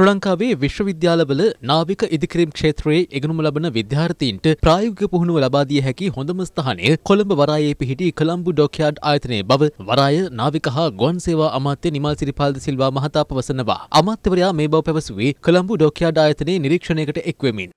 ශ්‍ර ලංකාවේ විශ්වවිද්‍යාලවල නාවික ඉදිකිරීම් ක්ෂේත්‍රයේ ඉගෙනුම ලබන විද්‍යාර්ථීන්ට ප්‍රායෝගික පුහුණුව ලබා දිය හැකි හොඳම ස්ථානය කොළඹ වරායේ පිහිටි කොළඹු ඩොක්යාඩ් ආයතනයේ බව වරාය නාවික හා ගුවන් සේවා අමාත්‍ය නිමල් සිරිපාල්ද සිල්වා මහතා පවසනවා. අමාත්‍යවරයා මේ බව පැවසුවේ කොළඹු ඩොක්යාඩ් ආයතනයේ නිරීක්ෂණයකට එක්වෙමින්.